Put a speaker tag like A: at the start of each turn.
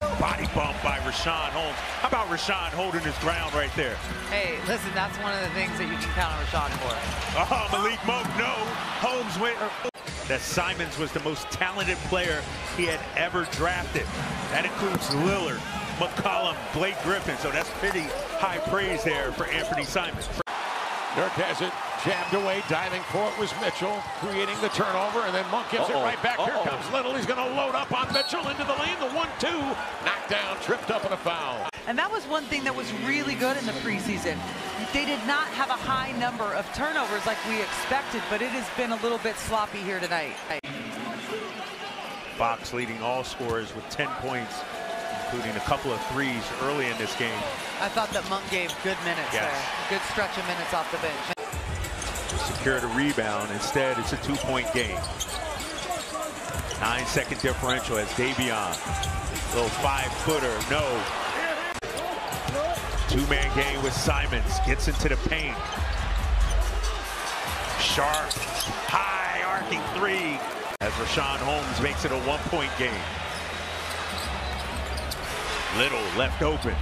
A: Body bump by Richaun Holmes. How about Richaun holding his ground right there?
B: Hey, listen, that's one of the things that you can count on Richaun for.
A: Oh, Malik Monk, no. Holmes went. That Simons was the most talented player he had ever drafted. That includes Lillard, McCollum, Blake Griffin. So that's pretty high praise there for Anfernee Simons.
C: Dirk has it jammed away, diving for it was Mitchell, creating the turnover, and then Monk gives
D: Uh-oh.
C: it right back. Here
D: Uh-oh.
C: comes Little. He's load up on Mitchell into the lane. The one-two, knocked down, tripped up, and a foul.
B: And that was one thing that was really good in the preseason. They did not have a high number of turnovers like we expected, but it has been a little bit sloppy here tonight.
A: Fox leading all scorers with 10 points, including a couple of threes early in this game.
B: I thought that Monk gave good minutes
A: Yes.
B: there. Good stretch of minutes off the bench.
A: Secured a rebound. Instead, it's a two-point game. Nine-second differential as Davion. Little five-footer, no. Two-man game with Simons. Gets into the paint. Sharp, high arcing three as Richaun Holmes makes it a one-point game. Little left open.